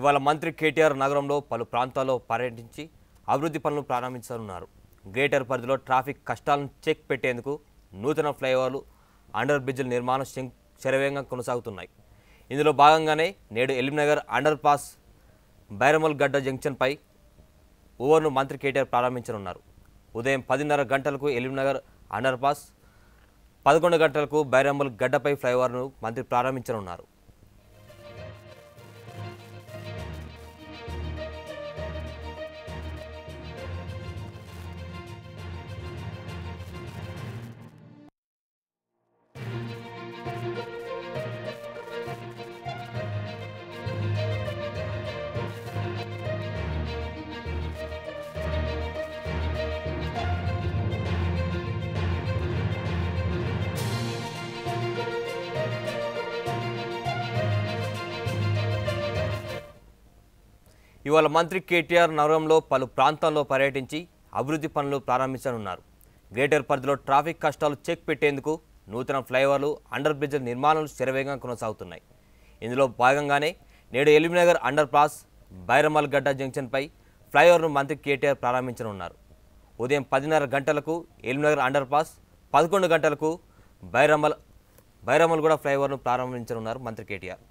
ఇవాళ మంత్రి కేటీఆర్ నగరంలో పలు ప్రాంతాల్లో పర్యటించి అభివృద్ధి పనులు ప్రారంభించనున్నారు. గ్రేటర్ పరిధిలో ట్రాఫిక్ కష్టాలను చెక్ పెట్టేందుకు నూతన ఫ్లైఓవర్లు అండర్ బ్రిడ్జ్ల నిర్మాణం శరవేగంగా కొనసాగుతున్నాయి. ఇందులో భాగంగానే నేడు ఎలింనగర్ అండర్ పాస్ బైరమల్ గడ్డ జంక్షన్పై ఓవర్ను మంత్రి కేటీఆర్ ప్రారంభించనున్నారు. ఉదయం పదిన్నర గంటలకు ఎలింనగర్ అండర్ పాస్ పదకొండు గంటలకు బైరమల్ గడ్డపై ఫ్లైఓవర్ను మంత్రి ప్రారంభించనున్నారు. ఇవాళ మంత్రి కేటీఆర్ నగరంలో పలు ప్రాంతాల్లో పర్యటించి అభివృద్ధి పనులు ప్రారంభించనున్నారు. గ్రేటర్ పరిధిలో ట్రాఫిక్ కష్టాలు చెక్ పెట్టేందుకు నూతన ఫ్లైఓవర్లు అండర్ బ్రిడ్జ్ నిర్మాణాలు శరవేగంగా కొనసాగుతున్నాయి. ఇందులో భాగంగానే నేడు ఎలిమినగర్ అండర్ పాస్ బైరమల్ గడ్డ జంక్షన్పై ఫ్లైఓవర్ను మంత్రి కేటీఆర్ ప్రారంభించనున్నారు. ఉదయం పదిన్నర గంటలకు ఎలిమినగర్ అండర్ పాస్ పదకొండు గంటలకు బైరమల్ బైరమల్ కూడా ఫ్లైఓవర్ను ప్రారంభించనున్నారు మంత్రి కేటీఆర్.